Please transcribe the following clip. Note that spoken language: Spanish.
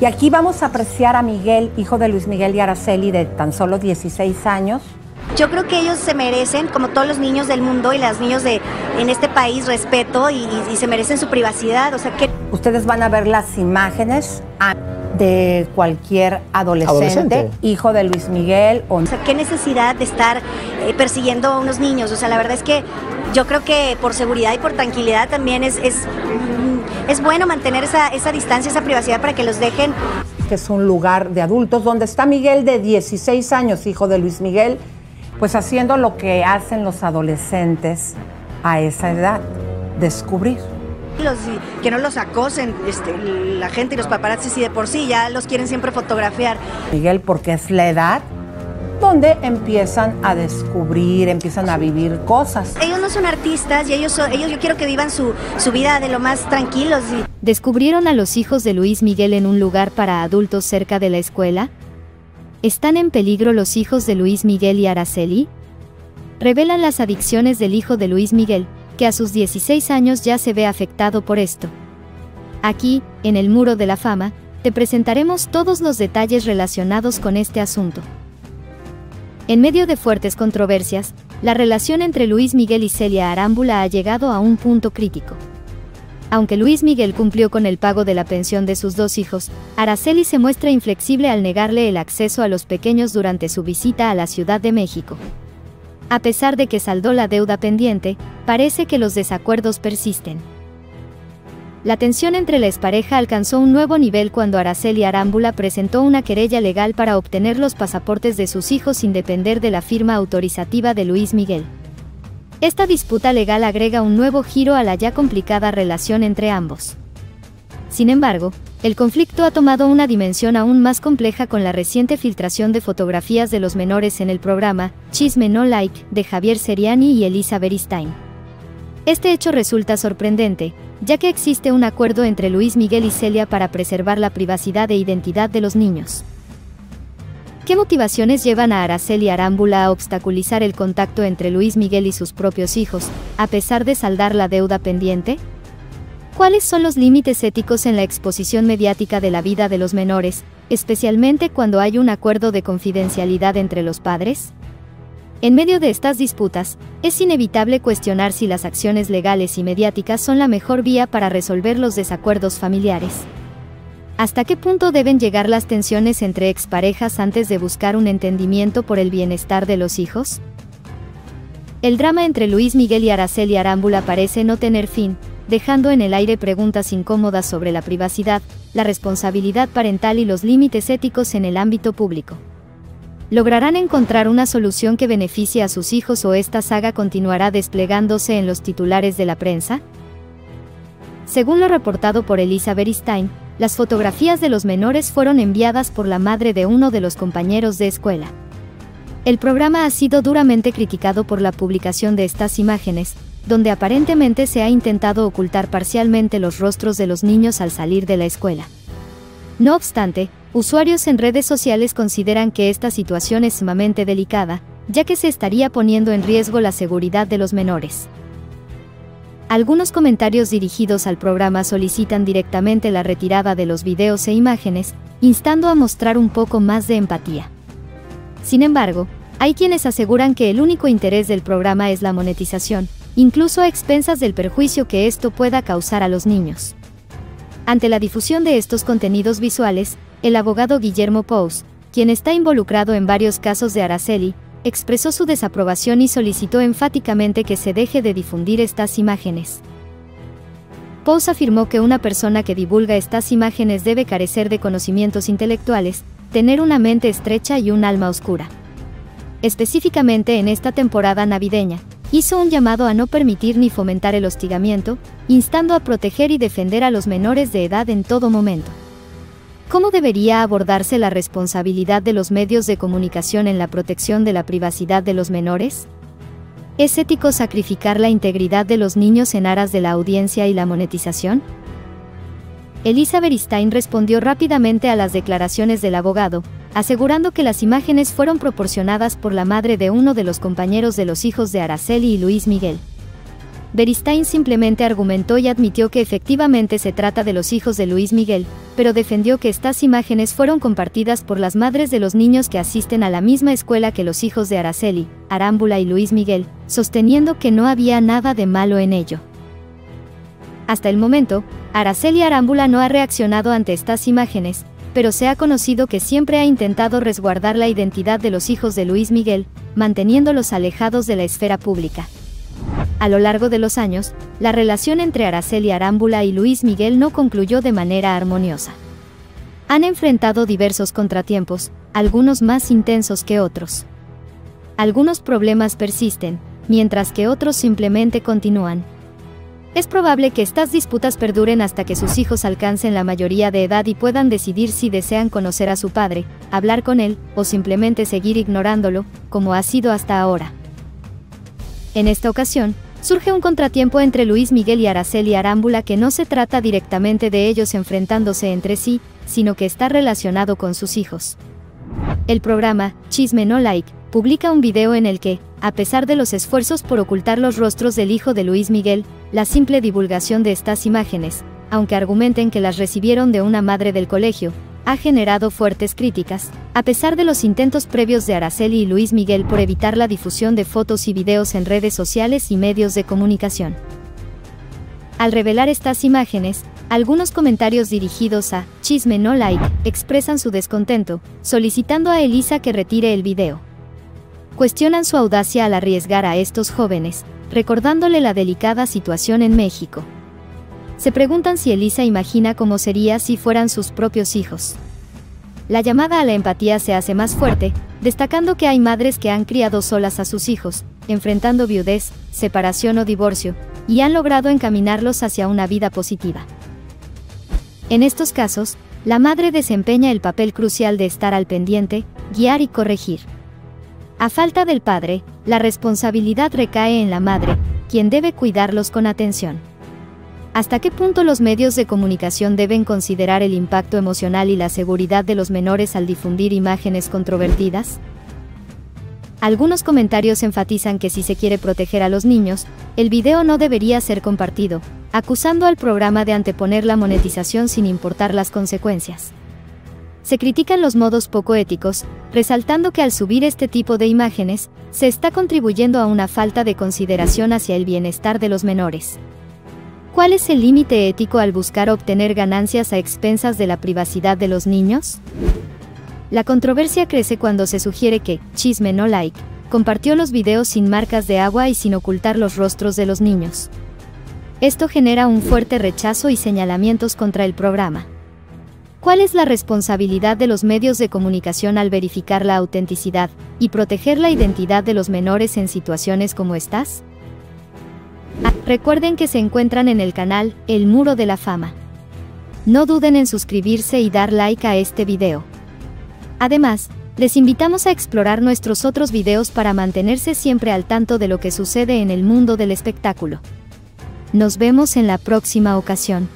Y aquí vamos a apreciar a Miguel, hijo de Luis Miguel y Araceli, de tan solo 16 años. Yo creo que ellos se merecen, como todos los niños del mundo y los niños de en este país, respeto y, y se merecen su privacidad. O sea que ustedes van a ver las imágenes de cualquier adolescente, hijo de Luis Miguel. O... o sea, qué necesidad de estar eh, persiguiendo a unos niños. O sea, la verdad es que yo creo que por seguridad y por tranquilidad también es, es, es bueno mantener esa, esa distancia, esa privacidad para que los dejen. Que es un lugar de adultos donde está Miguel de 16 años, hijo de Luis Miguel, pues haciendo lo que hacen los adolescentes a esa edad, descubrir. Los, que no los acosen este, la gente y los paparazzis y de por sí ya los quieren siempre fotografiar. Miguel, porque es la edad donde empiezan a descubrir, empiezan a vivir cosas. Ellos no son artistas y ellos, ellos yo quiero que vivan su, su vida de lo más tranquilos. Y... ¿Descubrieron a los hijos de Luis Miguel en un lugar para adultos cerca de la escuela? ¿Están en peligro los hijos de Luis Miguel y Araceli? Revelan las adicciones del hijo de Luis Miguel, que a sus 16 años ya se ve afectado por esto. Aquí, en el Muro de la Fama, te presentaremos todos los detalles relacionados con este asunto. En medio de fuertes controversias, la relación entre Luis Miguel y Celia Arámbula ha llegado a un punto crítico. Aunque Luis Miguel cumplió con el pago de la pensión de sus dos hijos, Araceli se muestra inflexible al negarle el acceso a los pequeños durante su visita a la Ciudad de México. A pesar de que saldó la deuda pendiente, parece que los desacuerdos persisten. La tensión entre la expareja alcanzó un nuevo nivel cuando Araceli Arámbula presentó una querella legal para obtener los pasaportes de sus hijos sin depender de la firma autorizativa de Luis Miguel. Esta disputa legal agrega un nuevo giro a la ya complicada relación entre ambos. Sin embargo, el conflicto ha tomado una dimensión aún más compleja con la reciente filtración de fotografías de los menores en el programa Chisme No Like de Javier Seriani y Elisa Beristain. Este hecho resulta sorprendente, ya que existe un acuerdo entre Luis Miguel y Celia para preservar la privacidad e identidad de los niños. ¿Qué motivaciones llevan a Araceli Arámbula a obstaculizar el contacto entre Luis Miguel y sus propios hijos, a pesar de saldar la deuda pendiente? ¿Cuáles son los límites éticos en la exposición mediática de la vida de los menores, especialmente cuando hay un acuerdo de confidencialidad entre los padres? En medio de estas disputas, es inevitable cuestionar si las acciones legales y mediáticas son la mejor vía para resolver los desacuerdos familiares. ¿Hasta qué punto deben llegar las tensiones entre exparejas antes de buscar un entendimiento por el bienestar de los hijos? El drama entre Luis Miguel y Araceli Arámbula parece no tener fin, dejando en el aire preguntas incómodas sobre la privacidad, la responsabilidad parental y los límites éticos en el ámbito público. ¿Lograrán encontrar una solución que beneficie a sus hijos o esta saga continuará desplegándose en los titulares de la prensa? Según lo reportado por Elisa Beristain, las fotografías de los menores fueron enviadas por la madre de uno de los compañeros de escuela. El programa ha sido duramente criticado por la publicación de estas imágenes, donde aparentemente se ha intentado ocultar parcialmente los rostros de los niños al salir de la escuela. No obstante, Usuarios en redes sociales consideran que esta situación es sumamente delicada, ya que se estaría poniendo en riesgo la seguridad de los menores. Algunos comentarios dirigidos al programa solicitan directamente la retirada de los videos e imágenes, instando a mostrar un poco más de empatía. Sin embargo, hay quienes aseguran que el único interés del programa es la monetización, incluso a expensas del perjuicio que esto pueda causar a los niños. Ante la difusión de estos contenidos visuales, el abogado Guillermo Pous, quien está involucrado en varios casos de Araceli, expresó su desaprobación y solicitó enfáticamente que se deje de difundir estas imágenes. Pous afirmó que una persona que divulga estas imágenes debe carecer de conocimientos intelectuales, tener una mente estrecha y un alma oscura. Específicamente en esta temporada navideña, hizo un llamado a no permitir ni fomentar el hostigamiento, instando a proteger y defender a los menores de edad en todo momento. ¿Cómo debería abordarse la responsabilidad de los medios de comunicación en la protección de la privacidad de los menores? ¿Es ético sacrificar la integridad de los niños en aras de la audiencia y la monetización? Elisa Beristain respondió rápidamente a las declaraciones del abogado, asegurando que las imágenes fueron proporcionadas por la madre de uno de los compañeros de los hijos de Araceli y Luis Miguel. Beristain simplemente argumentó y admitió que efectivamente se trata de los hijos de Luis Miguel, pero defendió que estas imágenes fueron compartidas por las madres de los niños que asisten a la misma escuela que los hijos de Araceli, Arámbula y Luis Miguel, sosteniendo que no había nada de malo en ello. Hasta el momento, Araceli Arámbula no ha reaccionado ante estas imágenes, pero se ha conocido que siempre ha intentado resguardar la identidad de los hijos de Luis Miguel, manteniéndolos alejados de la esfera pública. A lo largo de los años, la relación entre Araceli Arámbula y Luis Miguel no concluyó de manera armoniosa. Han enfrentado diversos contratiempos, algunos más intensos que otros. Algunos problemas persisten, mientras que otros simplemente continúan. Es probable que estas disputas perduren hasta que sus hijos alcancen la mayoría de edad y puedan decidir si desean conocer a su padre, hablar con él, o simplemente seguir ignorándolo, como ha sido hasta ahora. En esta ocasión, surge un contratiempo entre Luis Miguel y Araceli Arámbula que no se trata directamente de ellos enfrentándose entre sí, sino que está relacionado con sus hijos. El programa, Chisme No Like, publica un video en el que, a pesar de los esfuerzos por ocultar los rostros del hijo de Luis Miguel, la simple divulgación de estas imágenes, aunque argumenten que las recibieron de una madre del colegio, ha generado fuertes críticas, a pesar de los intentos previos de Araceli y Luis Miguel por evitar la difusión de fotos y videos en redes sociales y medios de comunicación. Al revelar estas imágenes, algunos comentarios dirigidos a Chisme No Like expresan su descontento, solicitando a Elisa que retire el video. Cuestionan su audacia al arriesgar a estos jóvenes, recordándole la delicada situación en México. Se preguntan si Elisa imagina cómo sería si fueran sus propios hijos. La llamada a la empatía se hace más fuerte, destacando que hay madres que han criado solas a sus hijos, enfrentando viudez, separación o divorcio, y han logrado encaminarlos hacia una vida positiva. En estos casos, la madre desempeña el papel crucial de estar al pendiente, guiar y corregir. A falta del padre, la responsabilidad recae en la madre, quien debe cuidarlos con atención. ¿Hasta qué punto los medios de comunicación deben considerar el impacto emocional y la seguridad de los menores al difundir imágenes controvertidas? Algunos comentarios enfatizan que si se quiere proteger a los niños, el video no debería ser compartido, acusando al programa de anteponer la monetización sin importar las consecuencias. Se critican los modos poco éticos, resaltando que al subir este tipo de imágenes, se está contribuyendo a una falta de consideración hacia el bienestar de los menores. ¿Cuál es el límite ético al buscar obtener ganancias a expensas de la privacidad de los niños? La controversia crece cuando se sugiere que Chisme No Like compartió los videos sin marcas de agua y sin ocultar los rostros de los niños. Esto genera un fuerte rechazo y señalamientos contra el programa. ¿Cuál es la responsabilidad de los medios de comunicación al verificar la autenticidad y proteger la identidad de los menores en situaciones como estas? Recuerden que se encuentran en el canal El Muro de la Fama. No duden en suscribirse y dar like a este video. Además, les invitamos a explorar nuestros otros videos para mantenerse siempre al tanto de lo que sucede en el mundo del espectáculo. Nos vemos en la próxima ocasión.